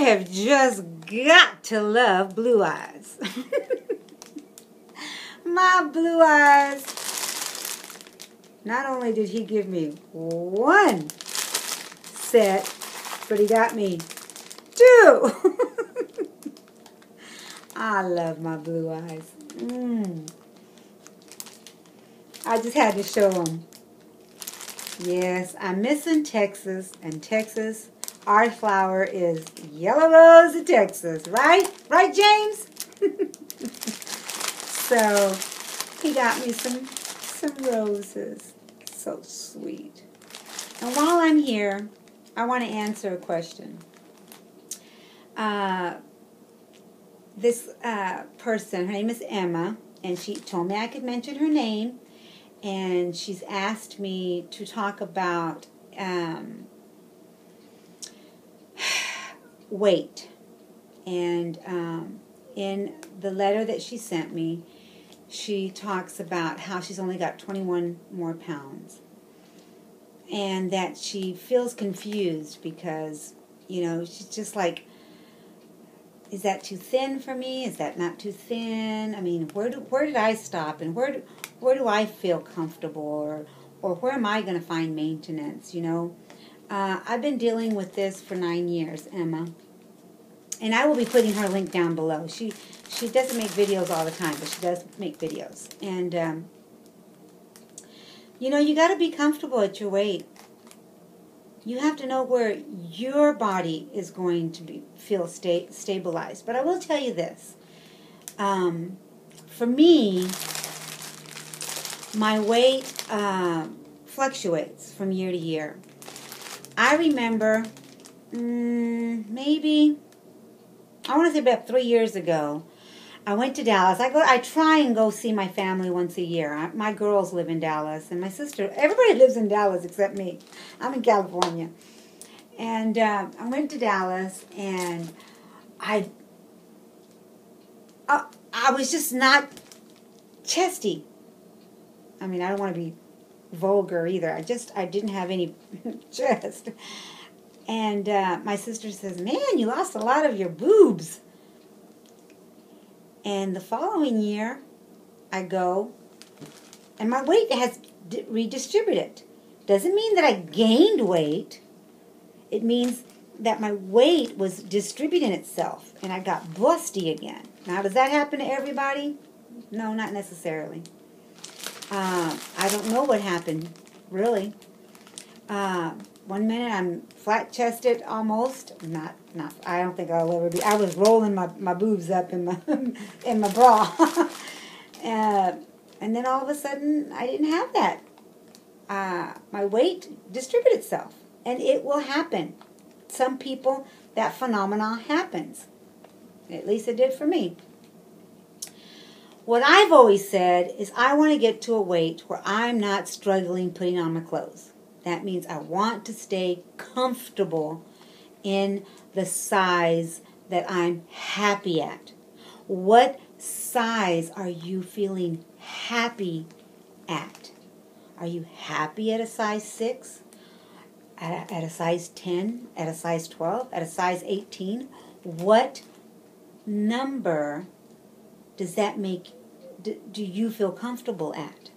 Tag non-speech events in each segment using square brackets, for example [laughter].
have just got to love Blue Eyes. [laughs] My Blue Eyes. Not only did he give me one set, but he got me two. [laughs] I love my Blue Eyes. Mm. I just had to show them. Yes, I'm missing Texas, and Texas our flower is Yellow Rose of Texas, right? Right, James? [laughs] so he got me some some roses. So sweet. And while I'm here, I want to answer a question. Uh, this uh, person, her name is Emma, and she told me I could mention her name, and she's asked me to talk about um, weight. And um, in the letter that she sent me, she talks about how she's only got 21 more pounds. And that she feels confused because, you know, she's just like, is that too thin for me? Is that not too thin? I mean, where do, where did I stop and where do, where do I feel comfortable or or where am I going to find maintenance, you know? Uh, I've been dealing with this for nine years, Emma. And I will be putting her link down below. She she doesn't make videos all the time, but she does make videos. And, um, you know, you got to be comfortable at your weight. You have to know where your body is going to be feel sta stabilized. But I will tell you this. Um, for me, my weight uh, fluctuates from year to year. I remember mm, maybe I want to say about three years ago. I went to Dallas. I go. I try and go see my family once a year. I, my girls live in Dallas, and my sister. Everybody lives in Dallas except me. I'm in California, and uh, I went to Dallas, and I. I, I was just not chesty. I mean, I don't want to be vulgar either. I just I didn't have any [laughs] chest. And uh, my sister says, "Man, you lost a lot of your boobs." And the following year, I go, and my weight has redistributed. Doesn't mean that I gained weight. It means that my weight was distributing itself, and I got busty again. Now, does that happen to everybody? No, not necessarily. Uh, I don't know what happened, really. Uh, one minute I'm flat chested almost. Not, not. I don't think I'll ever be. I was rolling my, my boobs up in my [laughs] in my bra, [laughs] uh, and then all of a sudden I didn't have that. Uh, my weight distributed itself, and it will happen. Some people that phenomenon happens. At least it did for me. What I've always said is I want to get to a weight where I'm not struggling putting on my clothes. That means I want to stay comfortable in the size that I'm happy at. What size are you feeling happy at? Are you happy at a size 6? At a, at a size 10? At a size 12? At a size 18? What number does that make do, do you feel comfortable at?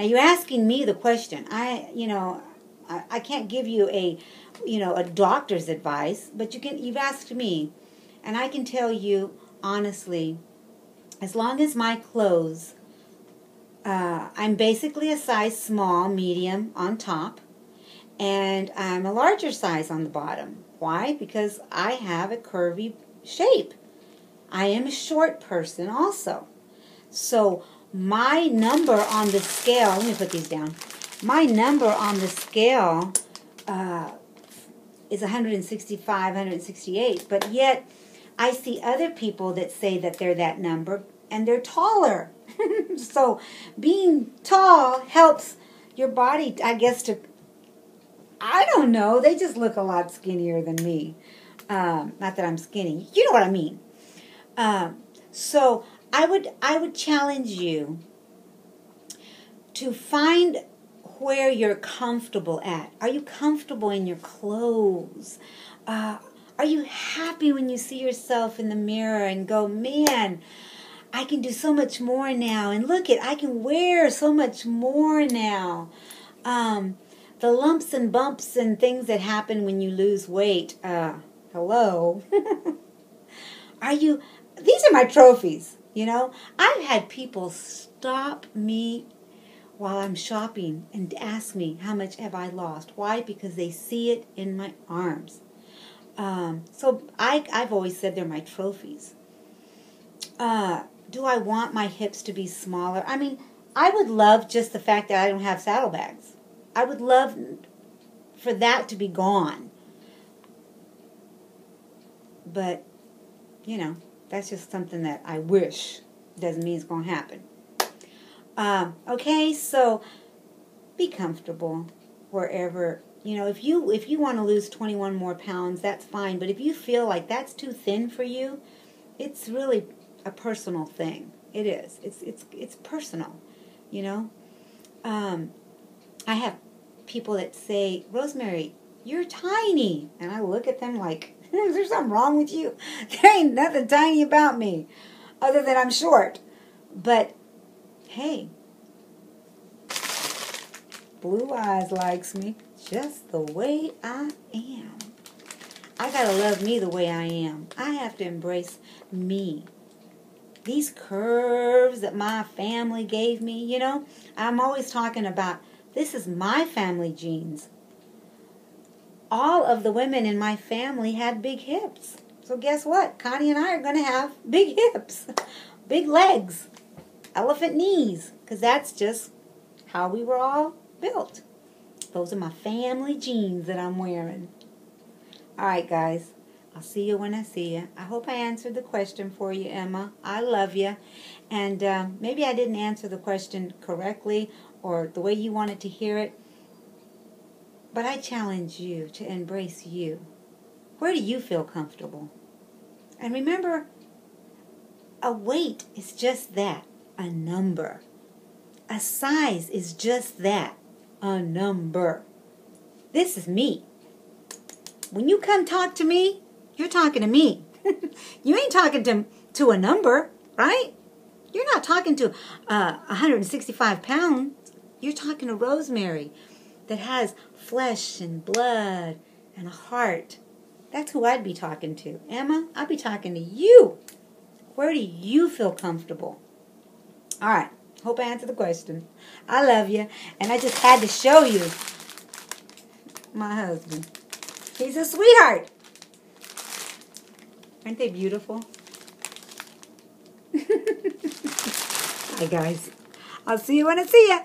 Now you're asking me the question. I, you know, I, I can't give you a, you know, a doctor's advice, but you can. You've asked me, and I can tell you honestly, as long as my clothes, uh, I'm basically a size small, medium on top, and I'm a larger size on the bottom. Why? Because I have a curvy shape. I am a short person also. So my number on the scale, let me put these down. My number on the scale uh, is 165, 168, but yet I see other people that say that they're that number and they're taller. [laughs] so being tall helps your body, I guess, to, I don't know, they just look a lot skinnier than me. Um, not that I'm skinny. You know what I mean. Um, so I would I would challenge you to find where you're comfortable at. Are you comfortable in your clothes? Uh, are you happy when you see yourself in the mirror and go, man, I can do so much more now? And look at, I can wear so much more now. Um, the lumps and bumps and things that happen when you lose weight. Uh, hello. [laughs] are you, these are my trophies, you know? I've had people stop me while I'm shopping and ask me how much have I lost. Why? Because they see it in my arms. Um, so I, I've always said they're my trophies. Uh, do I want my hips to be smaller? I mean, I would love just the fact that I don't have saddlebags. I would love for that to be gone. But, you know, that's just something that I wish. Doesn't mean it's going to happen. Um, okay, so be comfortable wherever you know if you if you want to lose 21 more pounds that's fine but if you feel like that's too thin for you it's really a personal thing it is it's it's it's personal you know um, i have people that say rosemary you're tiny and i look at them like [laughs] is there something wrong with you [laughs] there ain't nothing tiny about me other than i'm short but hey blue eyes likes me just the way I am. I gotta love me the way I am. I have to embrace me. These curves that my family gave me, you know, I'm always talking about this is my family genes. All of the women in my family had big hips. So guess what? Connie and I are going to have big hips, [laughs] big legs, elephant knees, because that's just how we were all built. Those are my family jeans that I'm wearing. All right, guys. I'll see you when I see you. I hope I answered the question for you, Emma. I love you. And um, maybe I didn't answer the question correctly or the way you wanted to hear it. But I challenge you to embrace you. Where do you feel comfortable? And remember, a weight is just that a number. A size is just that a number. This is me. When you come talk to me, you're talking to me. [laughs] you ain't talking to, to a number, right? You're not talking to uh, 165 pounds. You're talking to Rosemary that has flesh and blood and a heart. That's who I'd be talking to. Emma, I'd be talking to you. Where do you feel comfortable? All right. Hope I answered the question. I love you. And I just had to show you my husband. He's a sweetheart. Aren't they beautiful? [laughs] Hi, guys. I'll see you when I see you.